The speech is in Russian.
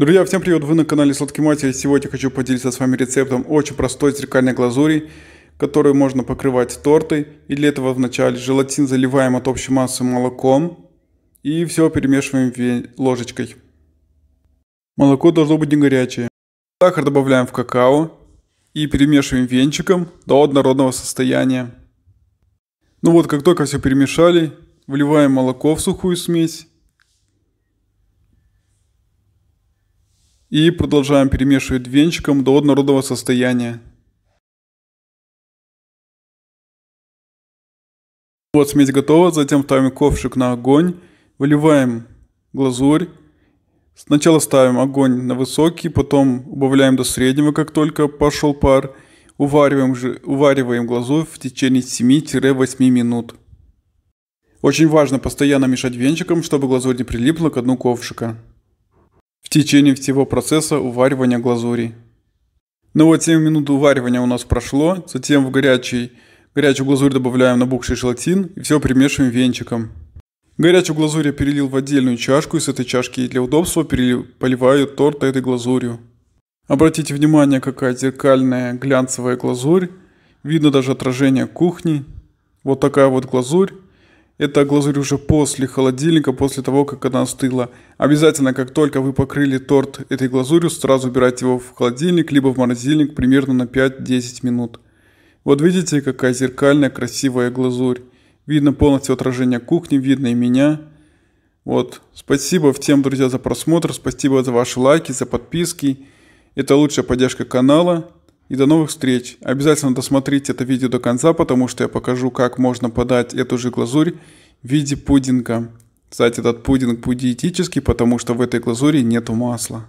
Друзья, всем привет! Вы на канале Сладкий Матери. Сегодня хочу поделиться с вами рецептом очень простой зеркальной глазури, которую можно покрывать торты. И для этого вначале желатин заливаем от общей массы молоком и все перемешиваем ложечкой. Молоко должно быть не горячее. Сахар добавляем в какао и перемешиваем венчиком до однородного состояния. Ну вот, как только все перемешали, вливаем молоко в сухую смесь И продолжаем перемешивать венчиком до однородного состояния. Вот смесь готова, затем ставим ковшик на огонь, выливаем глазурь. Сначала ставим огонь на высокий, потом убавляем до среднего, как только пошел пар. Увариваем, же, увариваем глазурь в течение 7-8 минут. Очень важно постоянно мешать венчиком, чтобы глазурь не прилипла к дну ковшика течение всего процесса уваривания глазури. Ну вот 7 минут уваривания у нас прошло, затем в горячий, горячую глазурь добавляем набухший желатин и все примешиваем венчиком. Горячую глазурь я перелил в отдельную чашку и с этой чашки для удобства перелив, поливаю торт этой глазурью. Обратите внимание, какая зеркальная глянцевая глазурь. Видно даже отражение кухни. Вот такая вот глазурь. Это глазурь уже после холодильника, после того, как она остыла. Обязательно, как только вы покрыли торт этой глазурью, сразу убирайте его в холодильник, либо в морозильник примерно на 5-10 минут. Вот видите, какая зеркальная красивая глазурь. Видно полностью отражение кухни, видно и меня. Вот, спасибо всем, друзья, за просмотр, спасибо за ваши лайки, за подписки. Это лучшая поддержка канала. И до новых встреч. Обязательно досмотрите это видео до конца, потому что я покажу, как можно подать эту же глазурь в виде пудинга. Кстати, этот пудинг диетический, потому что в этой глазури нету масла.